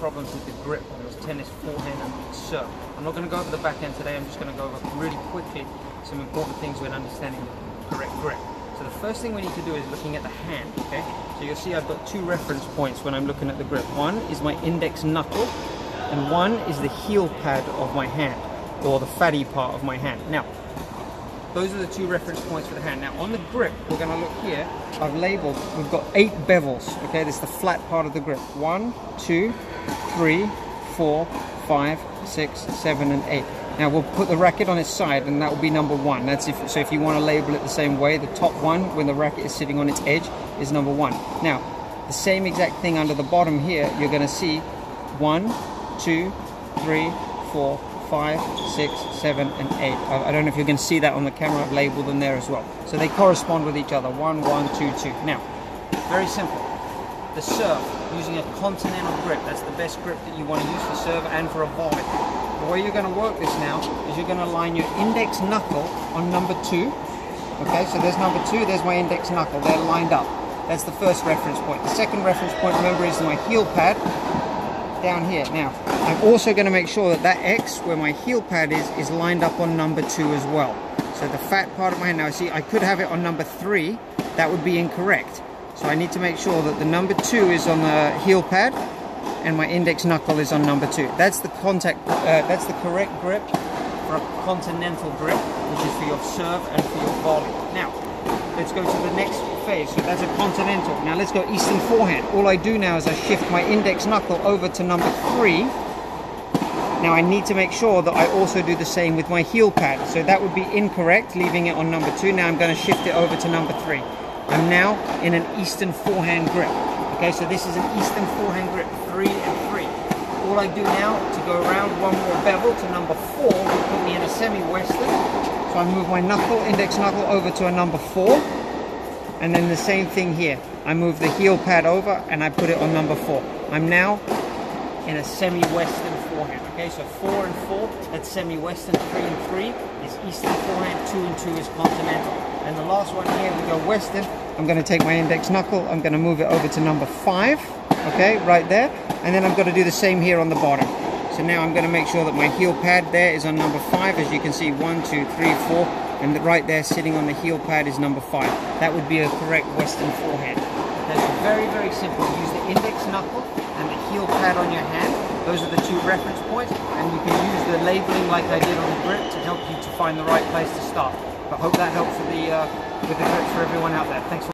problems with the grip on the tennis forehand and serve. I'm not going to go over the backhand today, I'm just going to go over really quickly some important things when understanding the correct grip. So the first thing we need to do is looking at the hand, okay? So you'll see I've got two reference points when I'm looking at the grip. One is my index knuckle, and one is the heel pad of my hand, or the fatty part of my hand. Now, those are the two reference points for the hand. Now on the grip, we're going to look here. I've labeled, we've got eight bevels. Okay, this is the flat part of the grip. One, two, three, four, five, six, seven, and eight. Now we'll put the racket on its side and that will be number one. That's if, so if you want to label it the same way, the top one when the racket is sitting on its edge is number one. Now, the same exact thing under the bottom here, you're going to see one, two, three, four, five, six, seven, and eight. I, I don't know if you can see that on the camera, I've labeled them there as well. So they correspond with each other, one, one, two, two. Now, very simple. The serve, using a continental grip, that's the best grip that you want to use for serve and for a volley. The way you're going to work this now is you're going to line your index knuckle on number two. Okay, so there's number two, there's my index knuckle, they're lined up. That's the first reference point. The second reference point, remember, is my heel pad down here. Now, I'm also going to make sure that that X, where my heel pad is, is lined up on number two as well. So the fat part of my hand, now see, I could have it on number three, that would be incorrect. So I need to make sure that the number two is on the heel pad and my index knuckle is on number two. That's the contact, uh, that's the correct grip for a continental grip, which is for your serve and for your volley. Now, let's go to the next phase. So that's a continental. Now let's go eastern forehand. All I do now is I shift my index knuckle over to number three. Now I need to make sure that I also do the same with my heel pad. So that would be incorrect, leaving it on number two. Now I'm going to shift it over to number three. I'm now in an eastern forehand grip. Okay, so this is an eastern forehand grip, three and three. All I do now to go around one more bevel to number four will put me in a semi-western. So I move my knuckle, index knuckle over to a number four. And then the same thing here. I move the heel pad over and I put it on number four. I'm now in a semi-western forehand. Okay, so four and four, that's semi-western, three and three is eastern forehand, two and two is continental. And the last one here, we go western. I'm gonna take my index knuckle, I'm gonna move it over to number five, okay, right there. And then I'm gonna do the same here on the bottom. So now I'm going to make sure that my heel pad there is on number five. As you can see, one, two, three, four, and right there sitting on the heel pad is number five. That would be a correct Western forehand. That's very, very simple. Use the index knuckle and the heel pad on your hand. Those are the two reference points, and you can use the labeling like I did on the grip to help you to find the right place to start. But hope that helps with the uh, with the grip for everyone out there. Thanks.